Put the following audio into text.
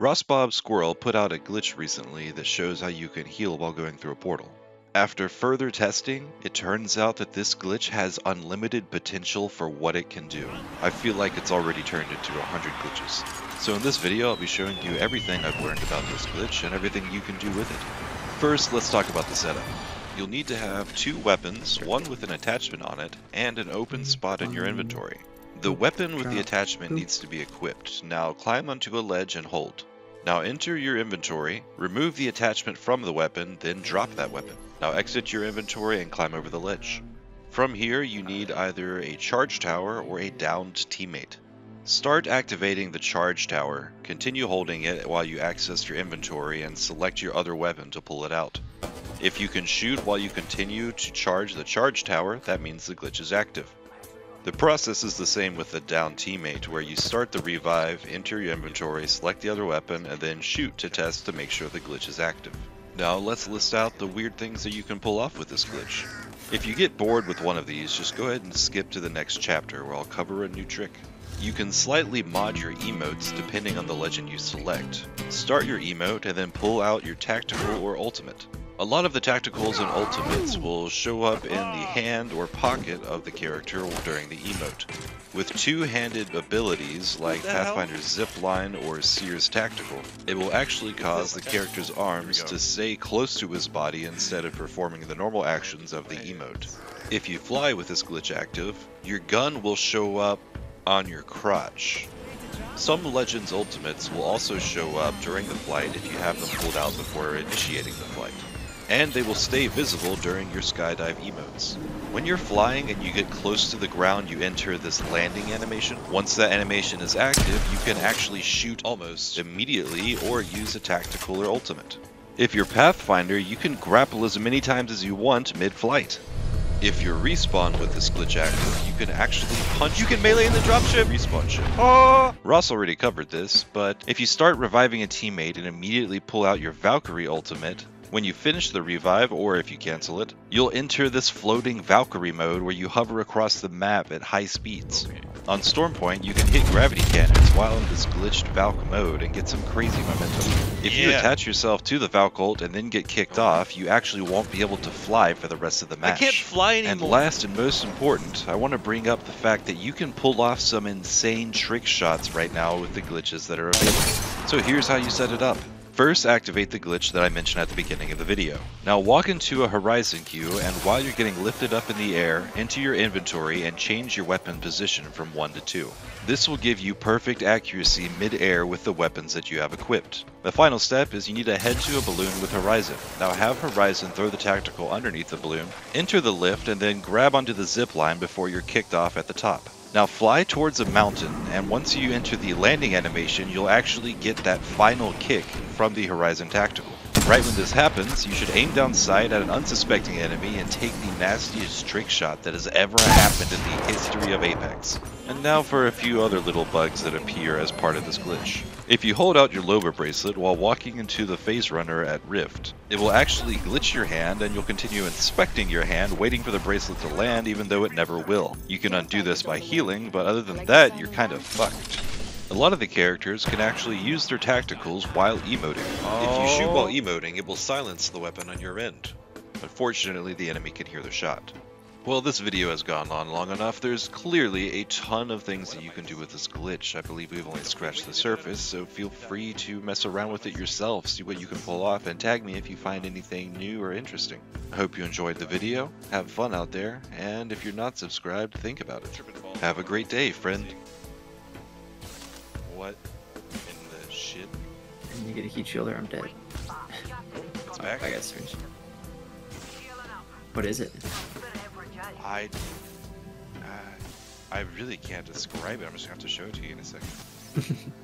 Ross Bob Squirrel put out a glitch recently that shows how you can heal while going through a portal. After further testing, it turns out that this glitch has unlimited potential for what it can do. I feel like it's already turned into 100 glitches. So in this video I'll be showing you everything I've learned about this glitch and everything you can do with it. First, let's talk about the setup. You'll need to have two weapons, one with an attachment on it, and an open spot in your inventory. The weapon with the attachment needs to be equipped. Now climb onto a ledge and hold. Now enter your inventory, remove the attachment from the weapon, then drop that weapon. Now exit your inventory and climb over the ledge. From here, you need either a charge tower or a downed teammate. Start activating the charge tower, continue holding it while you access your inventory and select your other weapon to pull it out. If you can shoot while you continue to charge the charge tower, that means the glitch is active. The process is the same with the down teammate, where you start the revive, enter your inventory, select the other weapon, and then shoot to test to make sure the glitch is active. Now let's list out the weird things that you can pull off with this glitch. If you get bored with one of these, just go ahead and skip to the next chapter where I'll cover a new trick. You can slightly mod your emotes depending on the legend you select. Start your emote and then pull out your tactical or ultimate. A lot of the tacticals and ultimates will show up in the hand or pocket of the character during the emote. With two-handed abilities like Pathfinder's Zipline or Seer's Tactical, it will actually cause the character's arms to stay close to his body instead of performing the normal actions of the emote. If you fly with this glitch active, your gun will show up on your crotch. Some Legends ultimates will also show up during the flight if you have them pulled out before initiating the flight and they will stay visible during your skydive emotes. When you're flying and you get close to the ground, you enter this landing animation. Once that animation is active, you can actually shoot almost immediately or use a tactical or ultimate. If you're Pathfinder, you can grapple as many times as you want mid-flight. If you're respawn with this glitch active, you can actually punch- You can melee in the dropship! Respawn ship. Oh! Ross already covered this, but if you start reviving a teammate and immediately pull out your Valkyrie ultimate, when you finish the revive, or if you cancel it, you'll enter this floating Valkyrie mode where you hover across the map at high speeds. On Stormpoint, you can hit gravity cannons while in this glitched Valk mode and get some crazy momentum. If you attach yourself to the Valk ult and then get kicked off, you actually won't be able to fly for the rest of the match. I can't fly anymore! And last and most important, I want to bring up the fact that you can pull off some insane trick shots right now with the glitches that are available. So here's how you set it up. First, activate the glitch that I mentioned at the beginning of the video. Now walk into a Horizon Q and while you're getting lifted up in the air, enter your inventory and change your weapon position from 1 to 2. This will give you perfect accuracy mid-air with the weapons that you have equipped. The final step is you need to head to a balloon with Horizon. Now have Horizon throw the tactical underneath the balloon, enter the lift, and then grab onto the zip line before you're kicked off at the top. Now fly towards a mountain, and once you enter the landing animation, you'll actually get that final kick from the Horizon Tactical. Right when this happens, you should aim down sight at an unsuspecting enemy and take the nastiest trick shot that has ever happened in the history of Apex. And now for a few other little bugs that appear as part of this glitch. If you hold out your Loba bracelet while walking into the Phase Runner at Rift, it will actually glitch your hand and you'll continue inspecting your hand, waiting for the bracelet to land even though it never will. You can undo this by healing, but other than that, you're kind of fucked. A lot of the characters can actually use their tacticals while emoting. If you shoot while Oh. emoting, it will silence the weapon on your end. Unfortunately, the enemy can hear the shot. Well, this video has gone on long enough. There's clearly a ton of things that you can do with this glitch. I believe we've only scratched the surface, so feel free to mess around with it yourself, see what you can pull off, and tag me if you find anything new or interesting. I hope you enjoyed the video, have fun out there, and if you're not subscribed, think about it. Have a great day, friend. What in the shit? And you get a heat shield or I'm dead. It's back. I got syringe. What is it? I, I, I really can't describe it. I'm just gonna have to show it to you in a second.